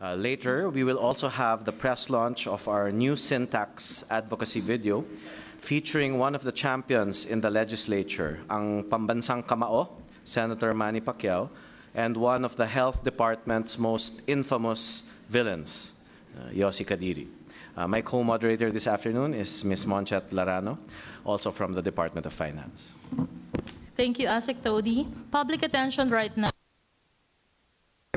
Uh, later, we will also have the press launch of our new sin tax advocacy video featuring one of the champions in the legislature, ang pambansang kamao, Senator Manny Pacquiao, and one of the health department's most infamous villains, uh, Yosi Kadiri. Uh, my co-moderator this afternoon is Ms. Monchet Larano, also from the Department of Finance. Thank you, Asik Todi. Public attention right now.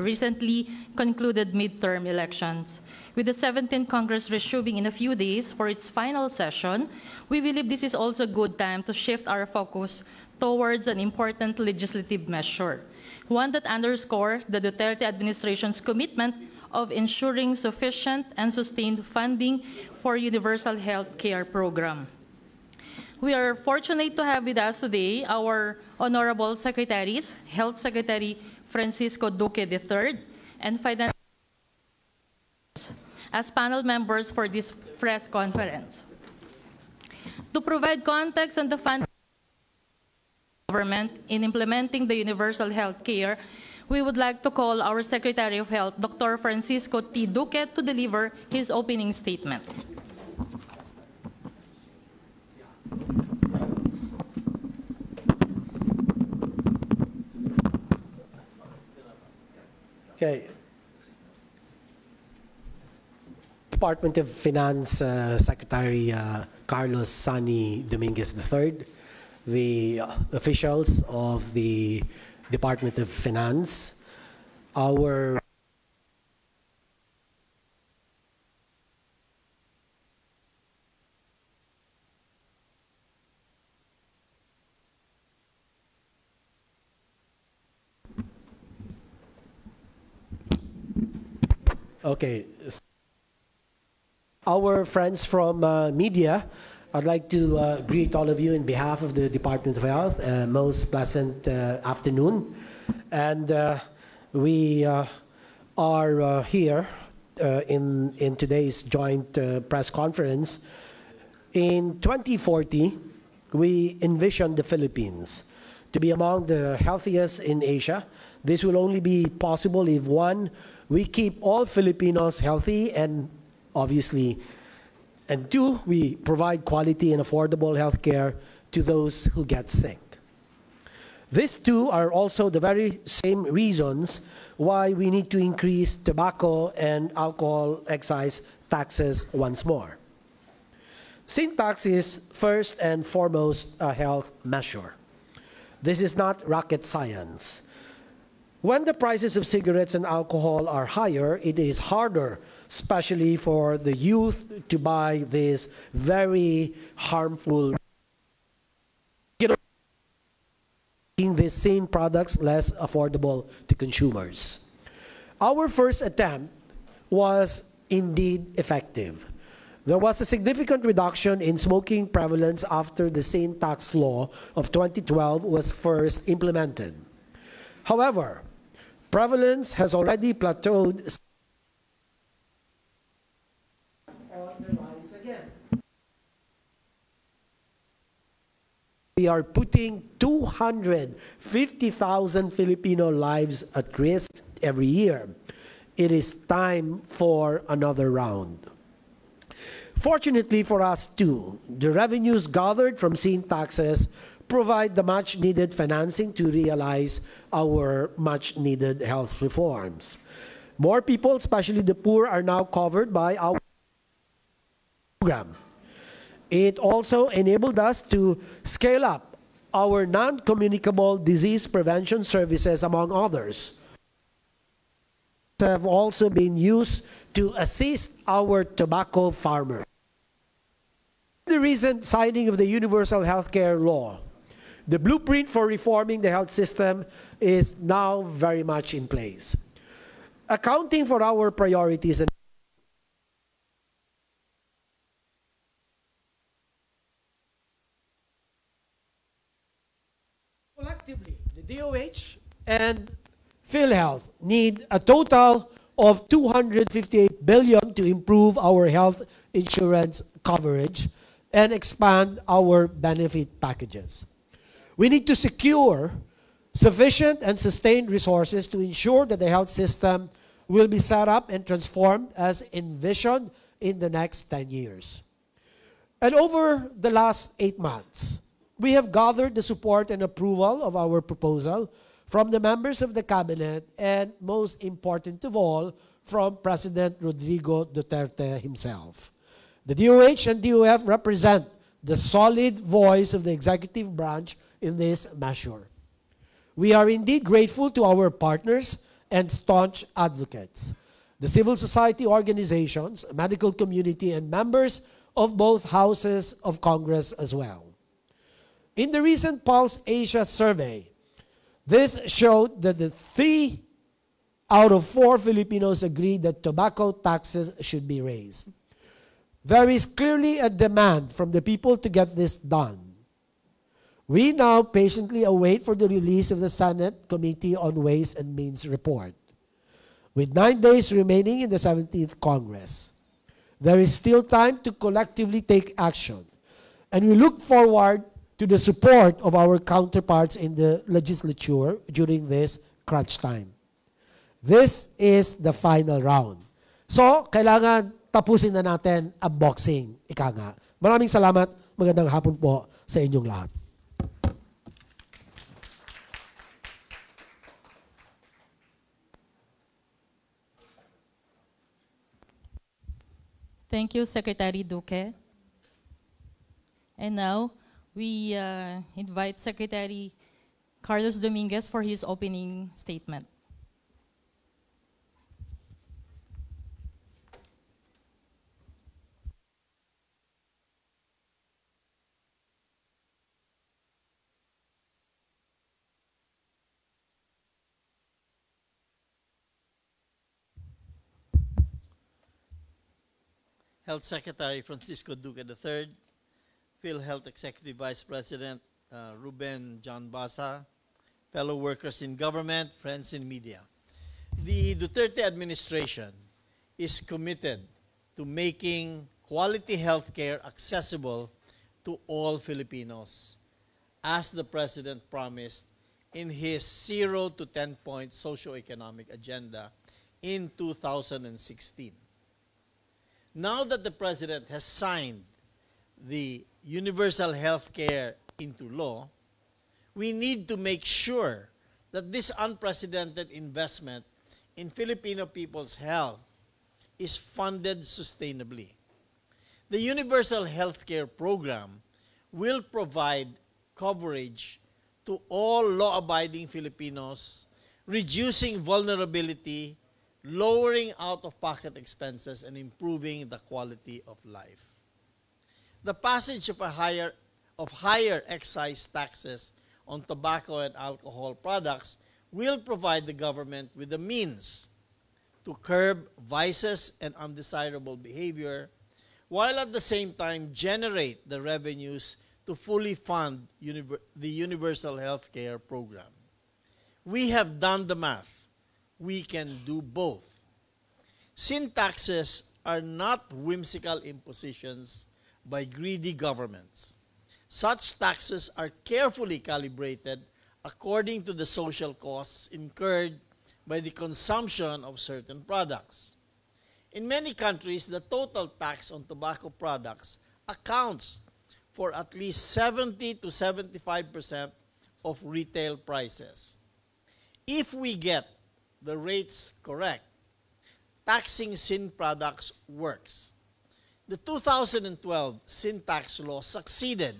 Recently concluded midterm elections. With the 17th Congress resuming in a few days for its final session, we believe this is also a good time to shift our focus towards an important legislative measure, one that underscores the Duterte administration's commitment of ensuring sufficient and sustained funding for universal health care program. We are fortunate to have with us today our honorable secretaries, Health Secretary Francisco Duque III and Finance as panel members for this press conference. To provide context on the funding government in implementing the universal health care, we would like to call our Secretary of Health, Dr. Francisco T. Duque, to deliver his opening statement. Okay. Department of Finance uh, Secretary uh, Carlos Sonny Dominguez III, the officials of the Department of Finance, our Okay. Our friends from uh, media, I'd like to uh, greet all of you in behalf of the Department of Health. Uh, most pleasant uh, afternoon. And uh, we uh, are here in, in today's joint press conference. In 2040, we envision the Philippines to be among the healthiest in Asia. This will only be possible if one, we keep all Filipinos healthy and obviously, and two, we provide quality and affordable health care to those who get sick. These two are also the very same reasons why we need to increase tobacco and alcohol excise taxes once more. Sin tax is first and foremost a health measure. This is not rocket science. When the prices of cigarettes and alcohol are higher, it is harder, especially for the youth, to buy these very harmful making these same products less affordable to consumers. Our first attempt was indeed effective. There was a significant reduction in smoking prevalence after the sin tax law of 2012 was first implemented. However, prevalence has already plateaued We are putting 250,000 Filipino lives at risk every year. It is time for another round. Fortunately for us too, the revenues gathered from sin taxes provide the much needed financing to realize our much needed health reforms. More people, especially the poor, are now covered by our program. It also enabled us to scale up our non-communicable disease prevention services, among others. Have also been used to assist our tobacco farmers. The recent signing of the Universal Healthcare Law the blueprint for reforming the health system is now very much in place. Accounting for our priorities and collectively, the DOH and PhilHealth need a total of 258 billion to improve our health insurance coverage and expand our benefit packages. We need to secure sufficient and sustained resources to ensure that the health system will be set up and transformed as envisioned in the next 10 years. And over the last eight months, we have gathered the support and approval of our proposal from the members of the cabinet and, most important of all, from President Rodrigo Duterte himself. The DOH and DOF represent the solid voice of the executive branch in this measure. We are indeed grateful to our partners and staunch advocates, the civil society organizations, medical community, and members of both houses of Congress as well. In the recent Pulse Asia survey, this showed that the three out of four Filipinos agreed that tobacco taxes should be raised. There is clearly a demand from the people to get this done. We now patiently await for the release of the Senate Committee on Ways and Means report. With nine days remaining in the 17th Congress, there is still time to collectively take action. And we look forward to the support of our counterparts in the legislature during this crunch time. This is the final round. So, kailangan tapusin na natin ang boxing. Ika nga. Maraming salamat. Magandang hapon po sa inyong lahat. Thank you, Secretary Duque. And now, we uh, invite Secretary Carlos Dominguez for his opening statement. Health Secretary Francisco Duque III, PhilHealth Executive Vice President uh, Ruben John Basa, fellow workers in government, friends in media. The Duterte administration is committed to making quality health care accessible to all Filipinos, as the President promised in his 0 to 10 point socioeconomic agenda in 2016 now that the president has signed the universal health care into law, we need to make sure that this unprecedented investment in Filipino people's health is funded sustainably. The Universal Health Care Program will provide coverage to all law-abiding Filipinos, reducing vulnerability lowering out-of-pocket expenses and improving the quality of life. The passage of a higher of higher excise taxes on tobacco and alcohol products will provide the government with the means to curb vices and undesirable behavior while at the same time generate the revenues to fully fund univer the universal health care program. We have done the math we can do both. Sin taxes are not whimsical impositions by greedy governments. Such taxes are carefully calibrated according to the social costs incurred by the consumption of certain products. In many countries, the total tax on tobacco products accounts for at least 70 to 75% of retail prices. If we get the rates correct, taxing sin products works. The 2012 sin tax law succeeded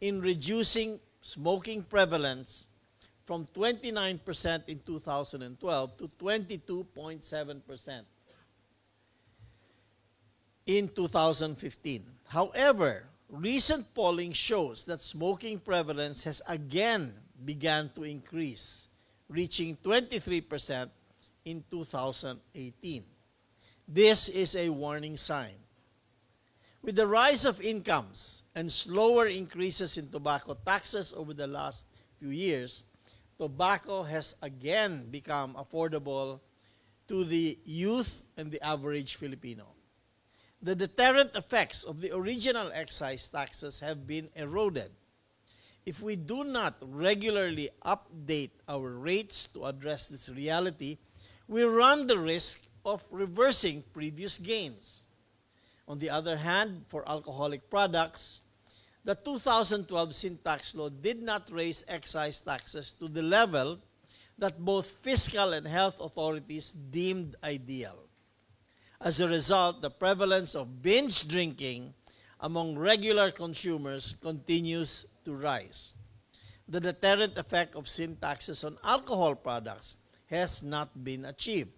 in reducing smoking prevalence from 29% in 2012 to 22.7% in 2015. However, recent polling shows that smoking prevalence has again begun to increase reaching 23% in 2018. This is a warning sign. With the rise of incomes and slower increases in tobacco taxes over the last few years, tobacco has again become affordable to the youth and the average Filipino. The deterrent effects of the original excise taxes have been eroded if we do not regularly update our rates to address this reality, we run the risk of reversing previous gains. On the other hand, for alcoholic products, the 2012 sin tax law did not raise excise taxes to the level that both fiscal and health authorities deemed ideal. As a result, the prevalence of binge drinking among regular consumers continues to rise. The deterrent effect of sin taxes on alcohol products has not been achieved.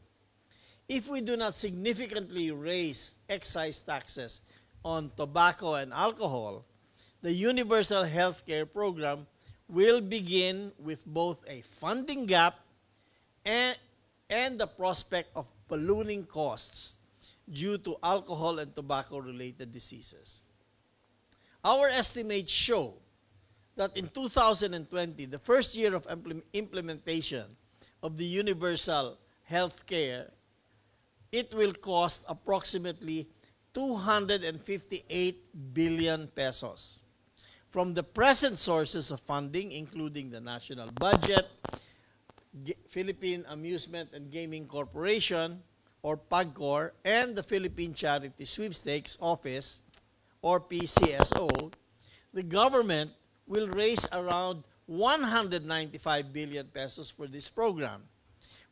If we do not significantly raise excise taxes on tobacco and alcohol, the Universal Health Care Program will begin with both a funding gap and, and the prospect of ballooning costs due to alcohol and tobacco related diseases. Our estimates show that in 2020, the first year of implementation of the universal health care, it will cost approximately 258 billion pesos. From the present sources of funding, including the national budget, G Philippine Amusement and Gaming Corporation, or PAGCOR, and the Philippine Charity Sweepstakes Office, or PCSO, the government will raise around 195 billion pesos for this program.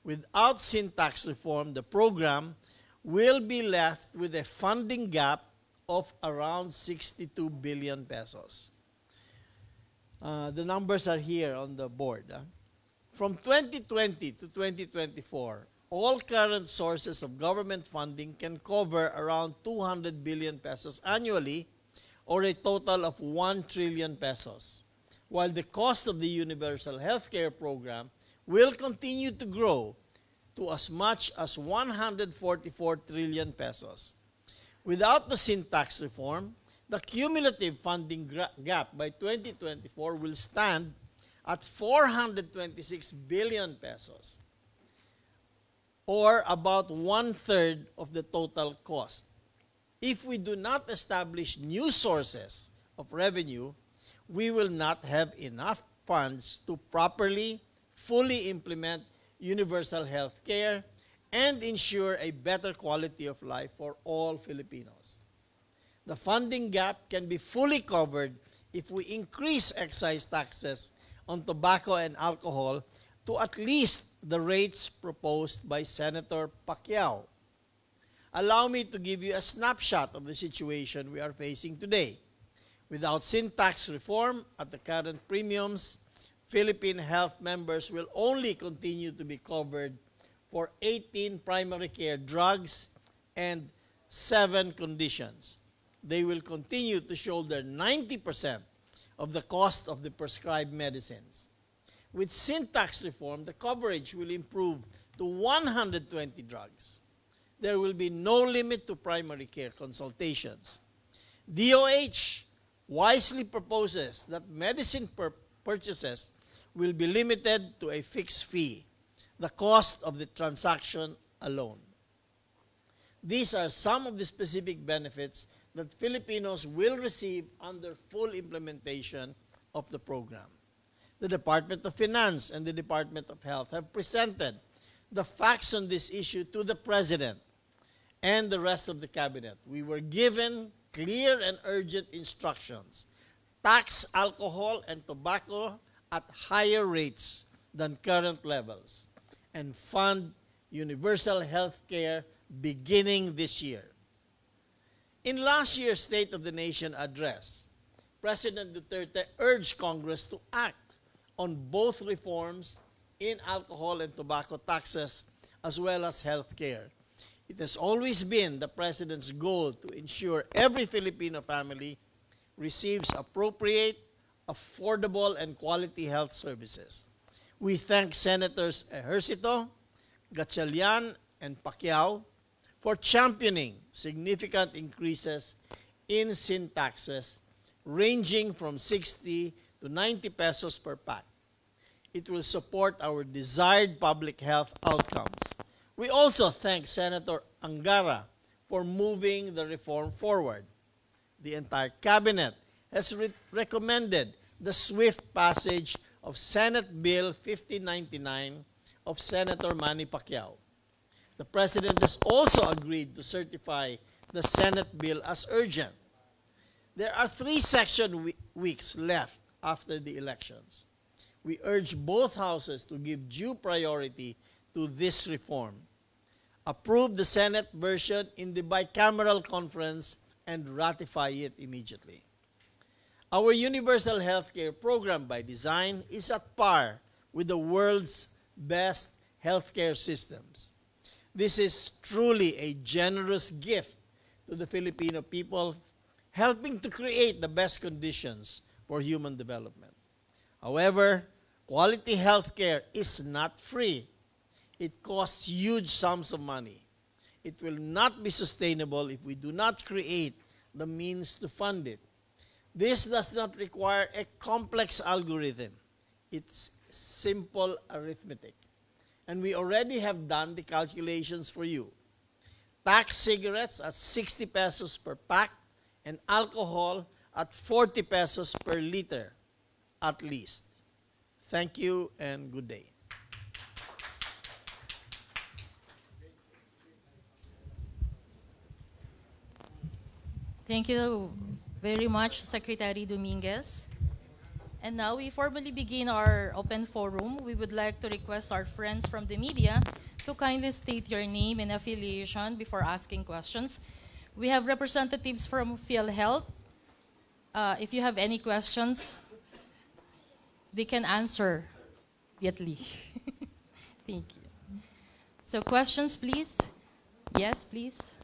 Without sin tax reform, the program will be left with a funding gap of around 62 billion pesos. Uh, the numbers are here on the board. Huh? From 2020 to 2024, all current sources of government funding can cover around 200 billion pesos annually or a total of 1 trillion pesos while the cost of the universal health care program will continue to grow to as much as 144 trillion pesos. Without the sin tax reform, the cumulative funding gap by 2024 will stand at 426 billion pesos, or about one-third of the total cost. If we do not establish new sources of revenue, we will not have enough funds to properly, fully implement universal health care and ensure a better quality of life for all Filipinos. The funding gap can be fully covered if we increase excise taxes on tobacco and alcohol to at least the rates proposed by Senator Pacquiao. Allow me to give you a snapshot of the situation we are facing today. Without sin tax reform at the current premiums, PhilHealth members will only continue to be covered for 18 primary care drugs and 7 conditions. They will continue to shoulder 90% of the cost of the prescribed medicines. With sin tax reform, the coverage will improve to 120 drugs. There will be no limit to primary care consultations. DOH wisely proposes that medicine pur purchases will be limited to a fixed fee, the cost of the transaction alone. These are some of the specific benefits that Filipinos will receive under full implementation of the program. The Department of Finance and the Department of Health have presented the facts on this issue to the President and the rest of the Cabinet. We were given clear and urgent instructions. Tax alcohol and tobacco at higher rates than current levels and fund universal health care beginning this year. In last year's State of the Nation address, President Duterte urged Congress to act on both reforms in alcohol and tobacco taxes as well as health care it has always been the President's goal to ensure every Filipino family receives appropriate, affordable, and quality health services. We thank Senators Ejercito, Gatchalian, and Pacquiao for championing significant increases in sin taxes ranging from 60 to 90 pesos per pack. It will support our desired public health outcomes we also thank Senator Angara for moving the reform forward. The entire cabinet has re recommended the swift passage of Senate Bill 1599 of Senator Manny Pacquiao. The President has also agreed to certify the Senate bill as urgent. There are three section we- weeks left after the elections. We urge both houses to give due priority to this reform. Approve the Senate version in the bicameral conference and ratify it immediately. Our universal healthcare program by design is at par with the world's best healthcare systems. This is truly a generous gift to the Filipino people, helping to create the best conditions for human development. However, quality healthcare is not free. It costs huge sums of money. It will not be sustainable if we do not create the means to fund it. This does not require a complex algorithm. It's simple arithmetic. And we already have done the calculations for you. Tax cigarettes at 60 pesos per pack and alcohol at 40 pesos per liter at least. Thank you and good day. Thank you very much, Secretary Dominguez. And now we formally begin our open forum. We would like to request our friends from the media to kindly state your name and affiliation before asking questions. We have representatives from PhilHealth. Uh, if you have any questions, they can answer immediately. Thank you. So questions, please. Yes, please.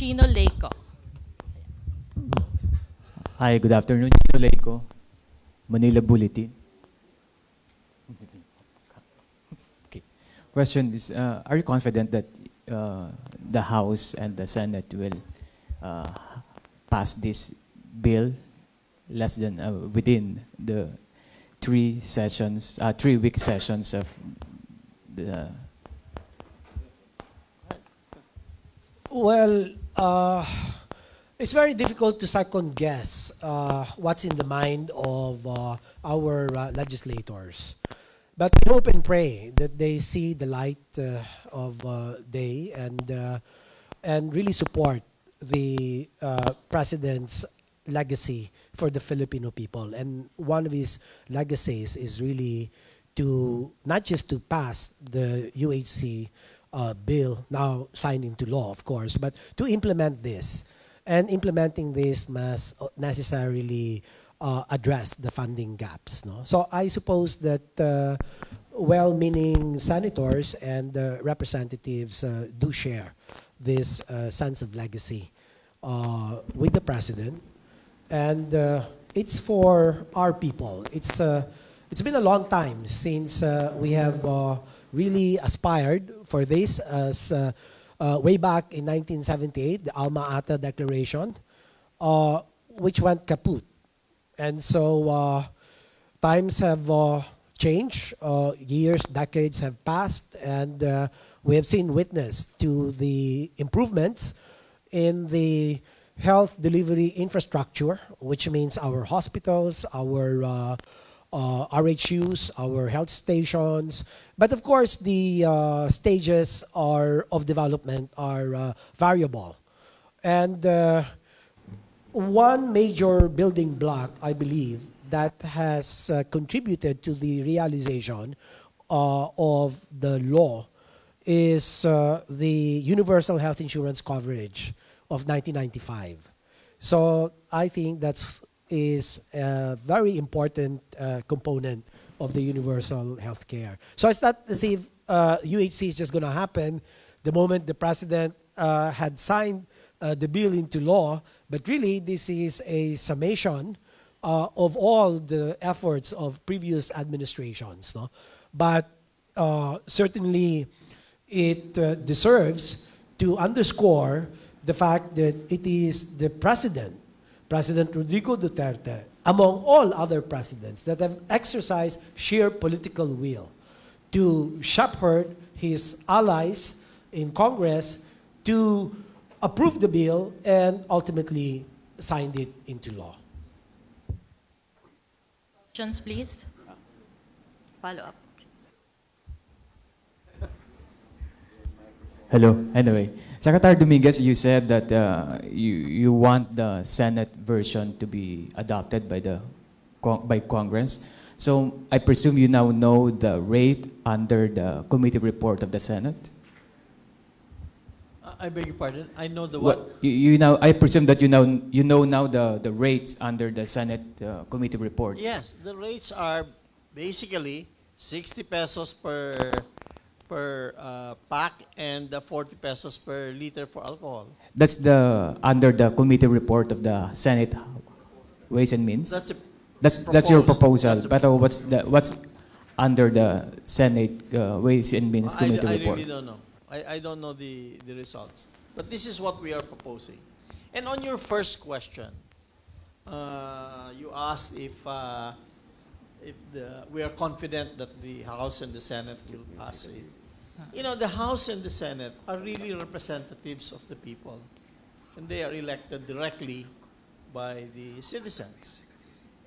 Chino Leyco. Hi, good afternoon. Chino Leyco, Manila Bulletin. Okay. Question is, uh, are you confident that uh, the House and the Senate will uh, pass this bill less than uh, within the three sessions, uh, three week sessions of the Well, uh, it's very difficult to second guess uh, what's in the mind of uh, our uh, legislators. But we hope and pray that they see the light uh, of uh, day and and really support the president's legacy for the Filipino people. And one of his legacies is really to not just to pass the UHC uh, bill now signed into law, of course, but to implement this. And implementing this must necessarily uh, address the funding gaps. No? So I suppose that uh, well-meaning senators and uh, representatives uh, do share this uh, sense of legacy with the president, and it's for our people. It's it's been a long time since we have really aspired for this as uh, uh, way back in 1978, the Alma Ata Declaration, uh, which went kaput. And so times have changed, years, decades have passed, and we have seen witness to the improvements in the health delivery infrastructure, which means our hospitals, our uh, uh, RHUs, our health stations. But of course, the uh, stages are of development are uh, variable. And uh, one major building block, I believe, that has uh, contributed to the realization uh, of the law is the universal health insurance coverage of 1995. So I think that's is a very important uh, component of the universal health care. So it's not as if uh, UHC is just going to happen the moment the president uh, had signed uh, the bill into law, but really this is a summation uh, of all the efforts of previous administrations. No? But uh, certainly it deserves to underscore the fact that it is the president, President Rodrigo Duterte, among all other presidents that have exercised sheer political will to shepherd his allies in Congress to approve the bill and ultimately signed it into law. Questions, please. Follow up. Hello. Anyway, Secretary Dominguez, you said that uh, you you want the Senate version to be adopted by the by Congress. So I presume you now know the rate under the committee report of the Senate. I- beg your pardon, I know the what? You, you now I presume that you know you know now the the rates under the Senate uh, committee report. Yes, the rates are basically 60 pesos per per uh, pack and uh, 40 pesos per liter for alcohol. That's the under the committee report of the Senate Ways and Means. That's a That's that's your proposal. that's But uh, what's the what's under the Senate uh, Ways and Means I, Committee I report? really don't know. I, I don't know the, the results. But this is what we are proposing. And on your first question, uh, you asked if, uh, if the, we are confident that the House and the Senate will pass it. You know, the House and the Senate are really representatives of the people. And they are elected directly by the citizens.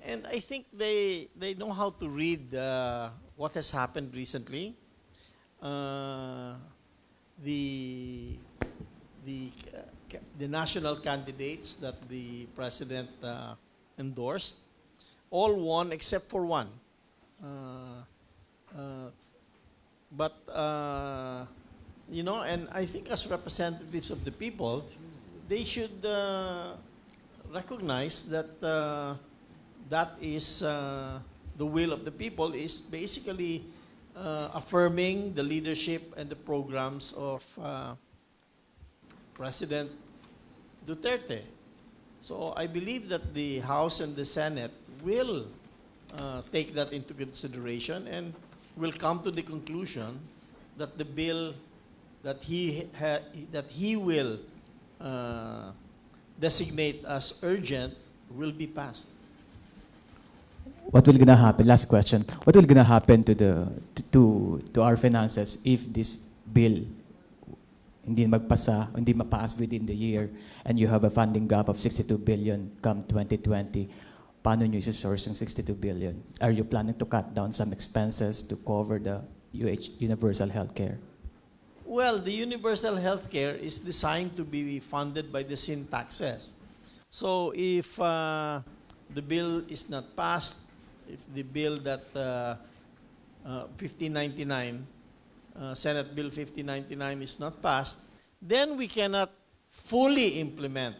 And I think they, they know how to read uh, what has happened recently. Uh, the, the, uh, the national candidates that the president uh, endorsed all won except for one. But, uh, you know, and I think as representatives of the people, they should uh, recognize that uh, that is uh, the will of the people is basically uh, affirming the leadership and the programs of uh, President Duterte. So I believe that the House and the Senate will uh, take that into consideration and will come to the conclusion that the bill that he ha- that he will uh, designate as urgent will be passed. What will gonna happen? Last question. What will gonna happen to the to to our finances if this bill hindi magpasa, hindi mapass within the year, and you have a funding gap of 62 billion come 2020? Paano nyo source yung 62 billion? Are you planning to cut down some expenses to cover the UH, universal health care? Well, the universal health care is designed to be funded by the sin taxes. So if uh, the bill is not passed, if the bill that uh, uh, 1599, uh, Senate Bill 1599 is not passed, then we cannot fully implement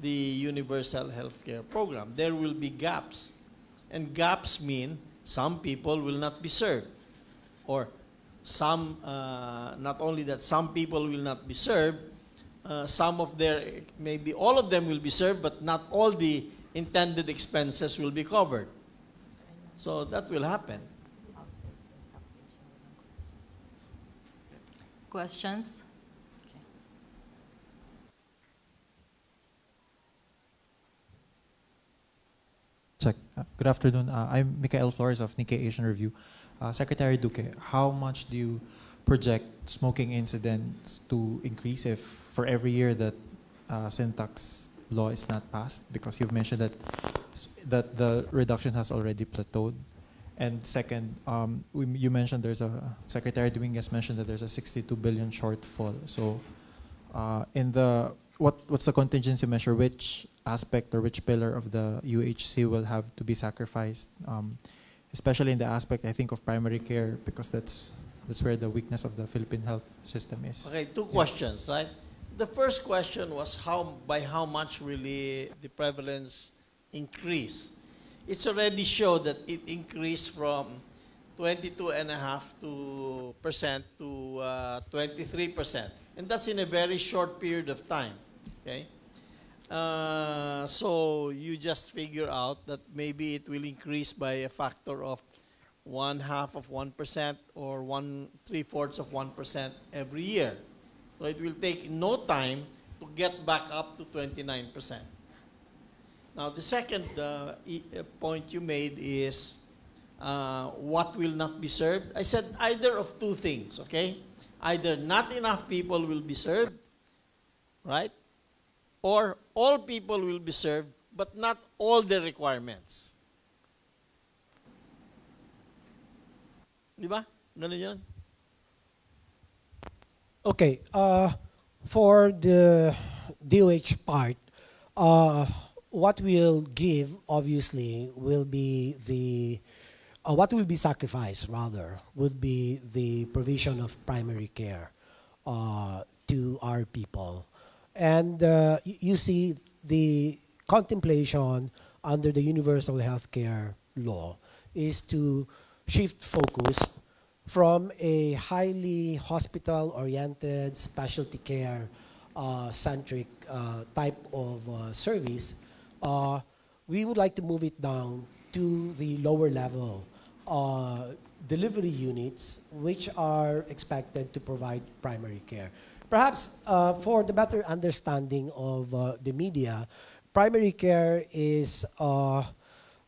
the universal health care program. There will be gaps. And gaps mean some people will not be served. Or some, uh, not only that some people will not be served, uh, some of their, maybe all of them will be served, but not all the intended expenses will be covered. So that will happen. Questions? Check. Uh, Good afternoon. Uh, I'm Mikael Flores of Nikkei Asian Review. Uh, Secretary Duque, how much do you project smoking incidents to increase if for every year that uh, sin tax law is not passed? Because you've mentioned that that the reduction has already plateaued. And second, um, we, you mentioned there's a Secretary Dominguez mentioned that there's a 62 billion shortfall. So, uh, in the what what's the contingency measure? Which aspect or which pillar of the UHC will have to be sacrificed? Um, especially in the aspect I think of primary care because that's that's where the weakness of the Philippine health system is. Okay, two questions, right? The first question was how by how much will the, prevalence increase? It's already showed that it increased from 22.5 to percent to uh, 23 percent, and that's in a very short period of time. Okay, uh, so you just figure out that maybe it will increase by a factor of one half of one percent or one three fourths of one percent every year. So it will take no time to get back up to 29 percent. Now the second uh, e- uh, point you made is uh, what will not be served. I said either of two things. Okay, either not enough people will be served, right, or all people will be served, but not all the requirements. Di ba? Ganun yun. Okay, uh, for the DOH part, uh, what we'll give, obviously, will be the, uh, what will be sacrificed, rather, would be the provision of primary care uh, to our people. And uh, you see, the contemplation under the universal health care law is to shift focus from a highly hospital oriented specialty care uh, centric uh, type of uh, service, uh, we would like to move it down to the lower level uh, delivery units, which are expected to provide primary care. Perhaps uh, for the better understanding of uh, the media, primary care is uh,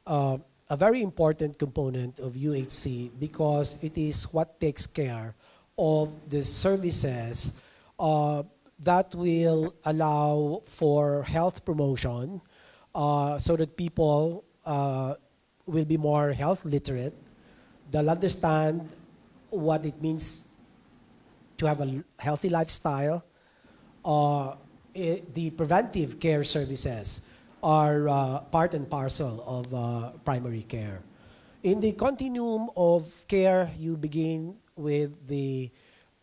uh, a very important component of UHC because it is what takes care of the services uh, that will allow for health promotion uh, so that people will be more health literate. They'll understand what it means to have a healthy lifestyle. Uh, the preventive care services are uh, part and parcel of uh, primary care. In the continuum of care, you begin with the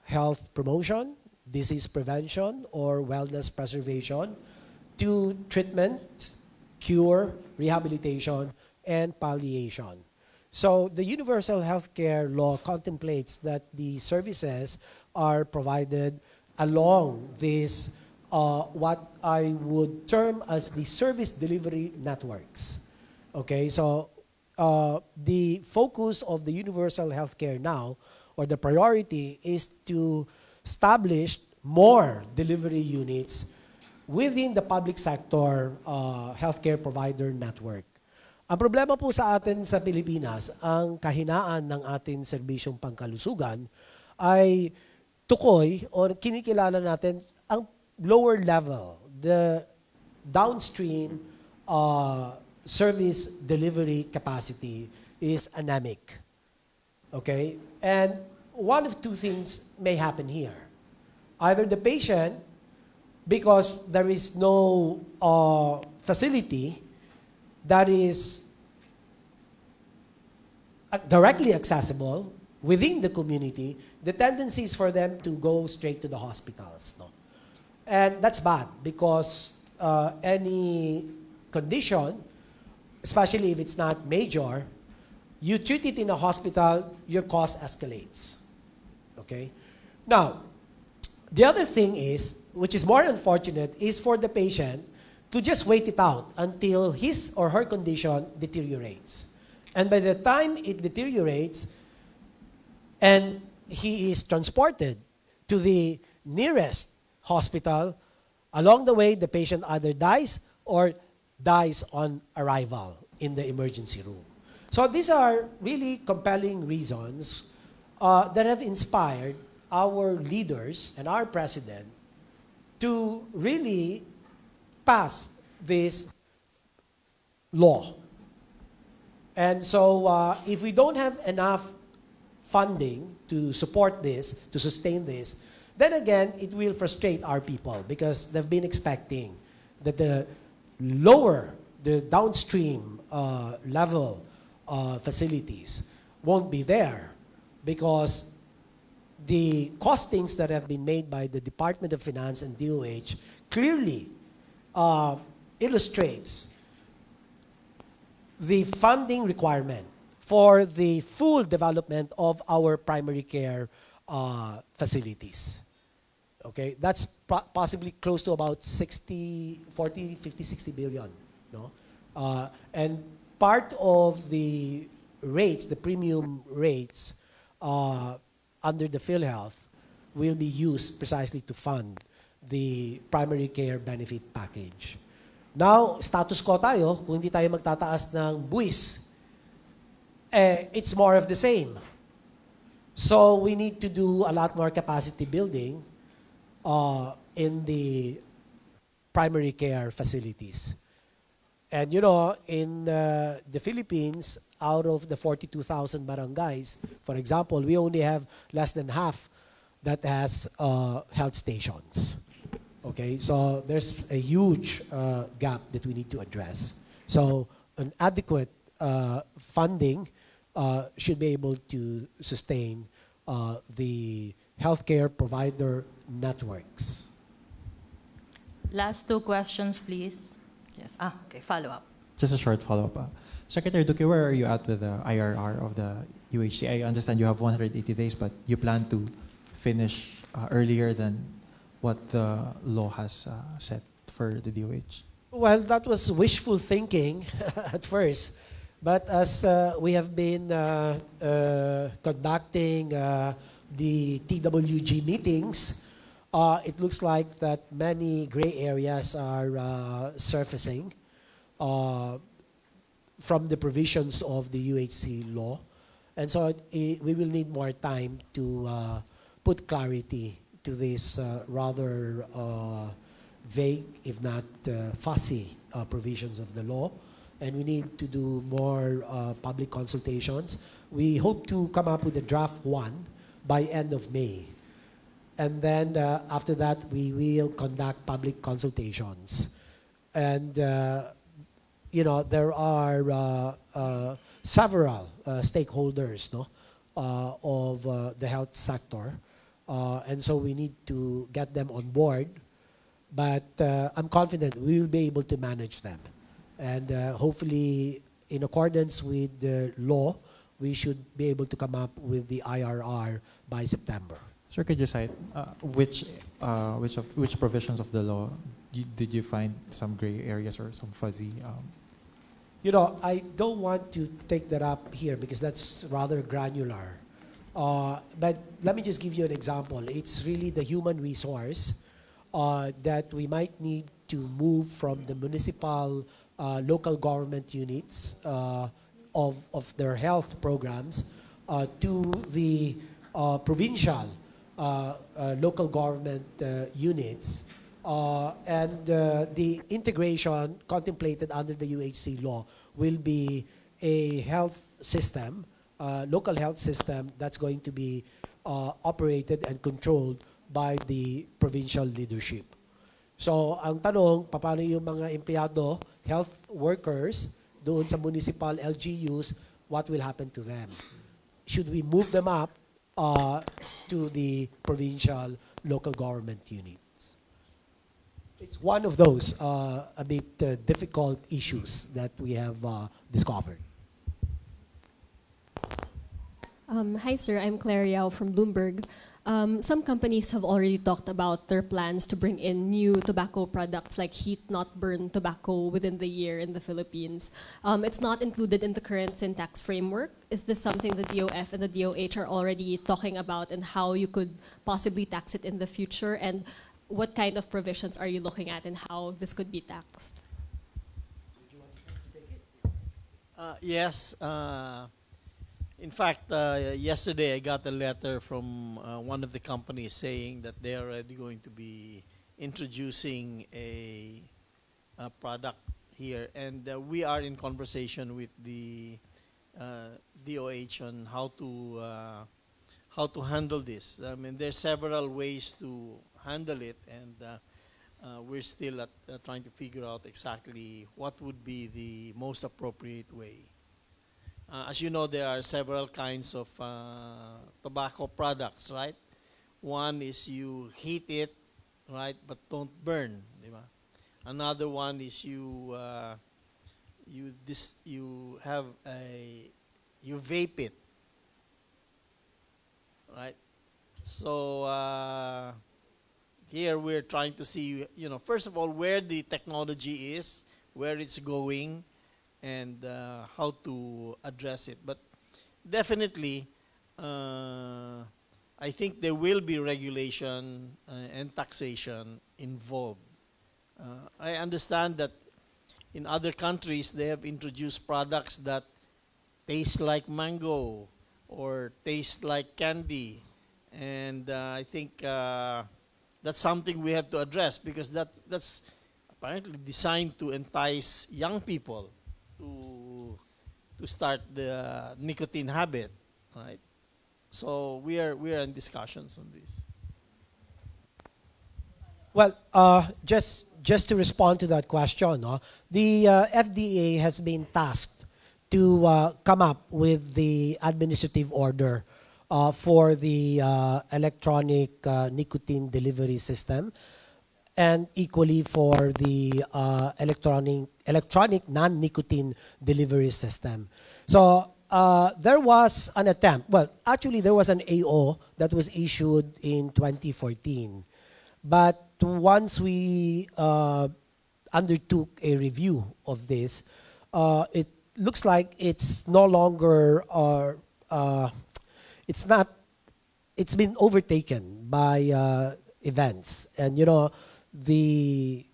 health promotion, disease prevention, or wellness preservation, to treatment, cure, rehabilitation, and palliation. So the universal healthcare law contemplates that the services are provided along this uh, what I would term as the service delivery networks. Okay, so uh, the focus of the universal healthcare now, or the priority, is to establish more delivery units within the public sector uh, healthcare provider network. Ang problema po sa atin sa Pilipinas, ang kahinaan ng ating serbisyong pangkalusugan ay tukoy o kinikilala natin ang lower level, the downstream uh, service delivery capacity is anemic. Okay? And one of two things may happen here. Either the patient, because there is no uh, facility that is uh, directly accessible within the community, the tendency is for them to go straight to the hospitals. No? And that's bad because uh, any condition, especially if it's not major, you treat it in a hospital, your cost escalates. Okay? Now, the other thing is, which is more unfortunate, is for the patient to just wait it out until his or her condition deteriorates. And by the time it deteriorates and he is transported to the nearest hospital, along the way, the patient either dies or dies on arrival in the emergency room. So these are really compelling reasons uh, that have inspired our leaders and our president to really pass this law. And so, uh, if we don't have enough funding to support this, to sustain this, then again, it will frustrate our people because they've been expecting that the lower, the downstream uh, level uh, facilities won't be there because the costings that have been made by the Department of Finance and DOH clearly uh, illustrates the funding requirement for the full development of our primary care uh, facilities. Okay, that's possibly close to about 60, 40, 50, 60 billion. No? Uh, and part of the rates, the premium rates uh, under the PhilHealth will be used precisely to fund the primary care benefit package. Now, status quo tayo, kung hindi tayo magtataas ng buwis, eh, it's more of the same. So we need to do a lot more capacity building uh, in the primary care facilities. And you know, in uh, the Philippines, out of the 42,000 barangays, for example, we only have less than half that has uh, health stations. Okay, so there's a huge uh, gap that we need to address. So an adequate uh, funding uh, should be able to sustain uh, the healthcare provider networks. Last two questions, please. Yes. Ah, okay. Follow up. Just a short follow-up. Uh, Secretary Duque, where are you at with the IRR of the UHC? I understand you have 180 days, but you plan to finish uh, earlier than what the law has uh, set for the DOH. Well, that was wishful thinking at first. But as uh, we have been uh, uh, conducting uh, the TWG meetings, uh, it looks like that many gray areas are surfacing from the provisions of the UHC law. And so it, we will need more time to put clarity to these uh, rather uh, vague, if not uh, fussy, provisions of the law. And we need to do more public consultations. We hope to come up with a draft one by end of May. And then uh, after that, we will conduct public consultations. And, uh, you know, there are uh, several stakeholders no, of the health sector. Uh, and so we need to get them on board. But uh, I'm confident we will be able to manage them. And uh, hopefully, in accordance with the law, we should be able to come up with the IRR by September. Sir, could you cite uh, which, uh, which, of, which provisions of the law did you find some gray areas or some fuzzy? Um, You know, I don't want to take that up here because that's rather granular. Uh, but let me just give you an example. It's really the human resource uh, that we might need to move from the municipal, uh, local government units uh, of, of their health programs uh, to the uh, provincial local government units. And the integration contemplated under the UHC law will be a health system, local health system that's going to be uh, operated and controlled by the provincial leadership. So, ang tanong, paano yung mga empleyado, health workers, doon sa municipal LGUs, what will happen to them? Should we move them up uh, to the provincial local government units? It's one of those uh, a bit uh, difficult issues that we have uh, discovered. Um, hi, sir. I'm Claire Jiao from Bloomberg. Um, some companies have already talked about their plans to bring in new tobacco products like heat not burn tobacco within the year in the Philippines. Um, it's not included in the current sin tax framework. Is this something the DOF and the DOH are already talking about and how you could possibly tax it in the future? And what kind of provisions are you looking at and how this could be taxed? Uh, yes. Uh, in fact, uh, yesterday I got a letter from uh, one of the companies saying that they are already going to be introducing a, a product here, and uh, we are in conversation with the uh, DOH on how to uh, how to handle this. I mean, there's several ways to handle it, and uh, uh, we're still at, uh, trying to figure out exactly what would be the most appropriate way. Uh, as you know, there are several kinds of uh, tobacco products, right? One is you heat it, right, but don't burn, di? Another one is you uh, you dis you have a you vape it, right? So uh, here we're trying to see, you know, first of all, where the technology is, where it's going, and uh, how to address it. But definitely, uh, I think there will be regulation uh, and taxation involved. Uh, I understand that in other countries they have introduced products that taste like mango or taste like candy, and uh, I think uh, that's something we have to address because that that's apparently designed to entice young people to to start the nicotine habit, right? So we are we are in discussions on this. Well, uh, just just to respond to that question, no, the uh, FDA has been tasked to uh, come up with the administrative order uh, for the uh, electronic uh, nicotine delivery system, and equally for the uh, electronic electronic non-nicotine delivery system. So. Uh, there was an attempt. Well, actually, there was an AO that was issued in 2014. But once we uh, undertook a review of this, uh, it looks like it's no longer, uh, uh, it's not, it's been overtaken by events. And, you know, the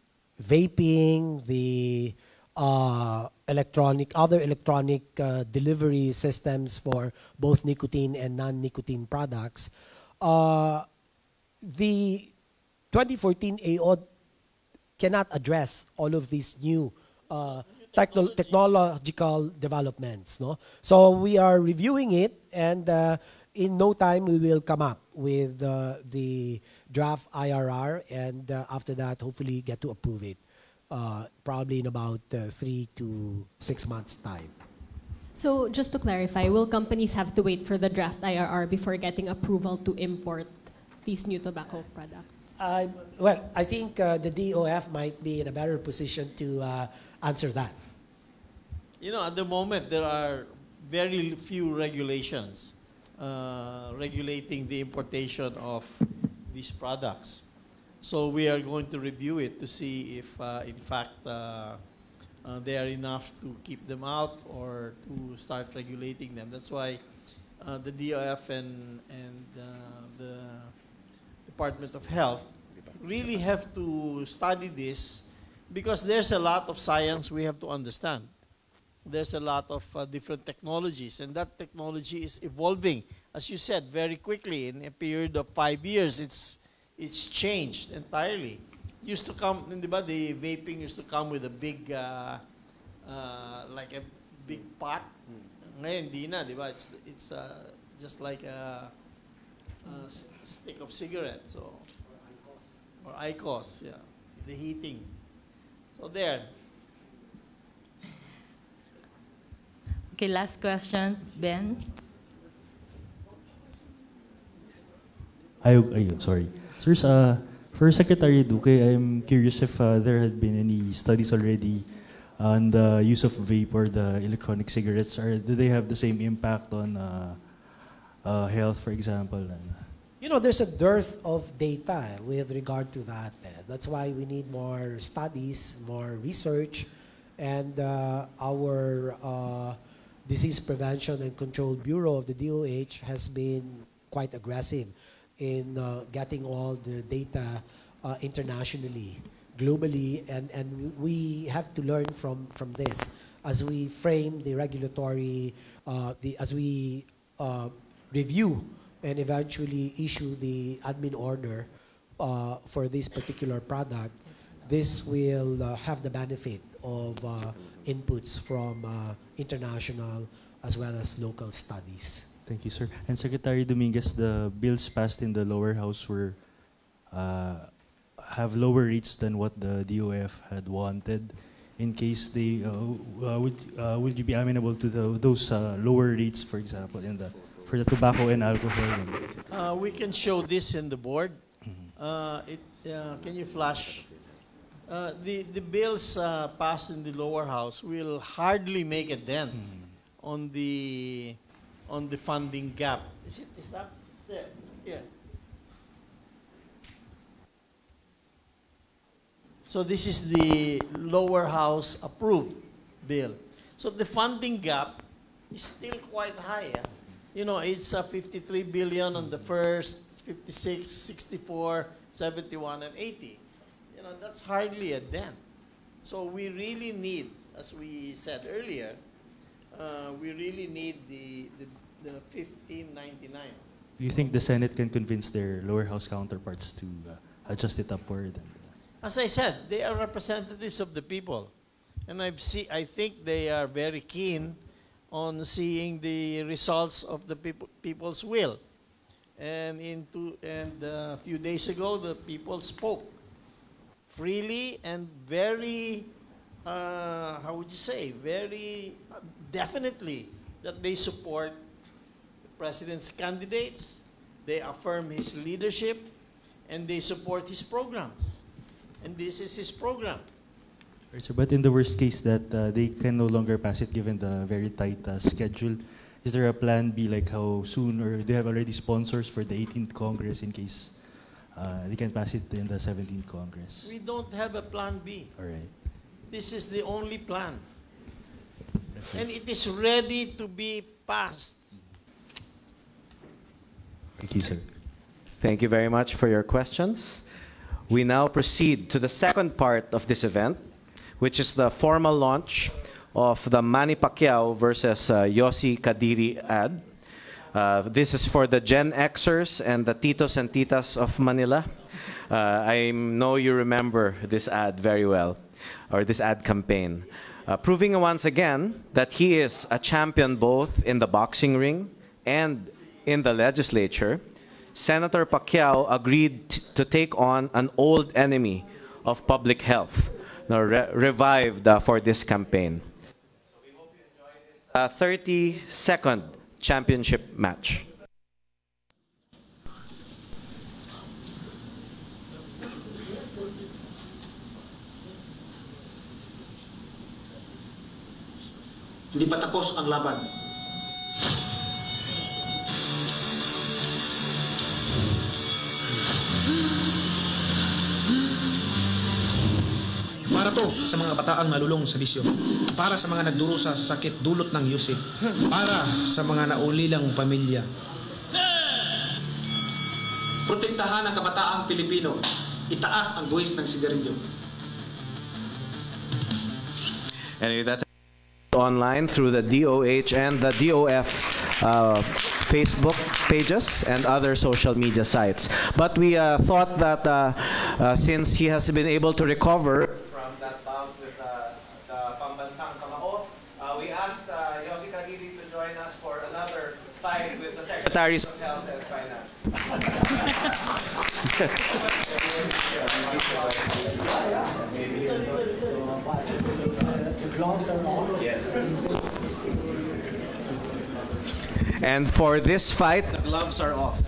vaping, the uh, electronic, other electronic uh, delivery systems for both nicotine and non-nicotine products, uh, the 2014 AO cannot address all of these new uh, techno- technological developments. No? So we are reviewing it, and uh, in no time we will come up with uh, the draft IRR, and uh, after that, hopefully, get to approve it. Uh, probably in about uh, three to six months' time. So just to clarify, will companies have to wait for the draft IRR before getting approval to import these new tobacco products? I, well, I think uh, the DOF might be in a better position to uh, answer that. You know, at the moment there are very few regulations uh, regulating the importation of these products. So we are going to review it to see if, uh, in fact, uh, uh, they are enough to keep them out or to start regulating them. That's why uh, the DOF and and uh, the Department of Health really have to study this because there's a lot of science we have to understand. There's a lot of uh, different technologies, and that technology is evolving, as you said, very quickly. In a period of five years, it's it's changed entirely. Used to come, di ba, the vaping used to come with a big, uh, uh, like a big pot. Ngayon, di na, di ba? It's, it's uh, just like a, a stick of cigarette, so. Or ICOS, yeah. The heating. So there. Okay, last question, Ben. Ayog, ayun, sorry. Sir, uh, for Secretary Duque, I'm curious if uh, there had been any studies already on the use of vape or the electronic cigarettes. Or do they have the same impact on uh, uh, health, for example? You know, there's a dearth of data with regard to that. eh. That's why we need more studies, more research, and uh, our uh, Disease Prevention and Control Bureau of the DOH has been quite aggressive in uh, getting all the data uh, internationally, globally, and, and we have to learn from, from this. As we frame the regulatory, uh, the, as we uh, review and eventually issue the admin order uh, for this particular product, this will uh, have the benefit of uh, inputs from uh, international as well as local studies. thank you, sir. And Secretary Dominguez, the bills passed in the lower house were uh, have lower rates than what the DOF had wanted. In case they, uh, uh, would, uh, would you be amenable to the, those uh, lower rates, for example, in the, for the tobacco and alcohol? Uh, we can show this in the board. Uh, it, uh, can you flash? Uh, the, the bills uh, passed in the lower house will hardly make a dent on the on the funding gap. Is it? Is that? Yes. Here. So this is the lower house approved bill. So the funding gap is still quite high. ah. You know, it's uh, 53 billion on the first, 56, 64, 71, and 80. Know, that's hardly a dent. So we really need, as we said earlier, uh, we really need the, the, the 1599. Do you think the Senate can convince their lower house counterparts to uh, adjust it upward? As I said, they are representatives of the people. And I've see, I think they are very keen on seeing the results of the people, people's will. And in two, and uh, a few days ago, the people spoke freely and very, uh, how would you say, very definitely that they support the president's candidates, they affirm his leadership, and they support his programs. And this is his program. Sir, but in the worst case that uh, they can no longer pass it given the very tight uh, schedule, is there a plan B like how soon or do they have already sponsors for the 18th Congress in case uh, they can pass it in the 17th Congress? We don't have a plan B. All right. This is the only plan. Yes. And it is ready to be passed. Thank you, sir. Thank you very much for your questions. We now proceed to the second part of this event, which is the formal launch of the Manny Pacquiao versus uh, Yosi Kadiri ad. Uh, this is for the Gen Xers and the Titos and Titas of Manila. Uh, I know you remember this ad very well, or this ad campaign. Uh, proving once again that he is a champion both in the boxing ring and in the legislature, Senator Pacquiao agreed to take on an old enemy of public health, now re- revived uh, for this campaign. A 30 second championship match. Hindi pa tapos ang laban. Para to sa mga bataang nalulong sa bisyo. Para sa mga nagdurusa sa sakit dulot ng Yusip. Para sa mga naulilang pamilya. Protektahan ang kabataang Pilipino. Itaas ang buwis ng sigarilyo. And that's online through the DOH and the DOF uh, Facebook pages and other social media sites. But we uh, thought that uh, uh, since he has been able to recover Secretaries of Health and Finance. And for this fight, the gloves are off.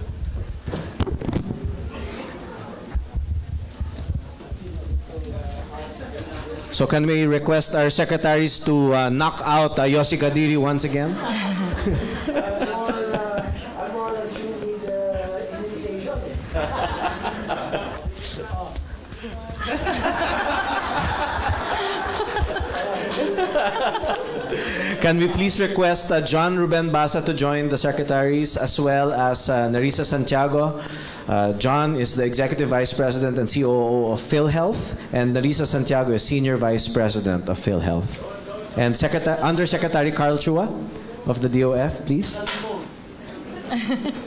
So can we request our secretaries to uh, knock out uh, Yosi Kadiri once again? Can we please request uh, John Ruben Basa to join the secretaries as well as uh, Narisa Santiago? Uh, John is the Executive Vice President and COO of PhilHealth, and Narisa Santiago is Senior Vice President of PhilHealth. And under Secretary, Karl Chua of the DOF, please.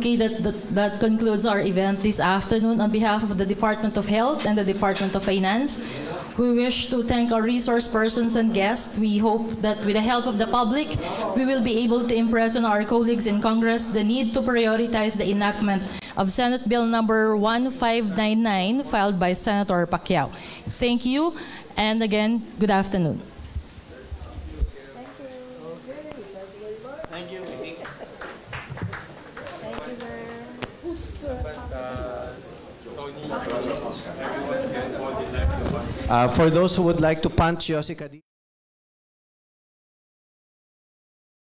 Okay, that, that, that concludes our event this afternoon. On behalf of the Department of Health and the Department of Finance, we wish to thank our resource persons and guests. We hope that with the help of the public, we will be able to impress on our colleagues in Congress the need to prioritize the enactment of Senate Bill number 1599 filed by Senator Pacquiao. Thank you, and again, good afternoon. Thank you. Who's uh, Uh, Uh, for those who would like to punch Yosi.